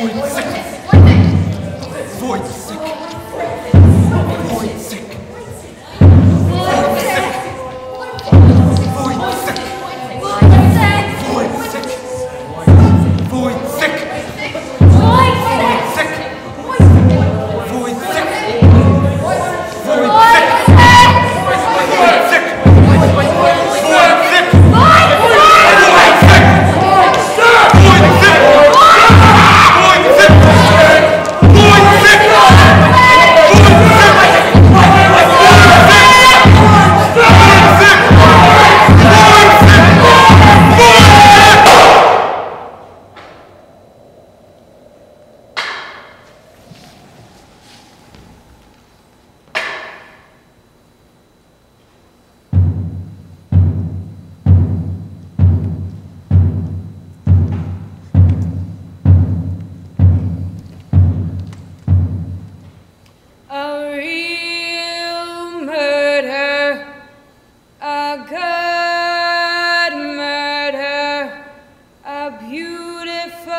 Foi. Foi. Foi. beautiful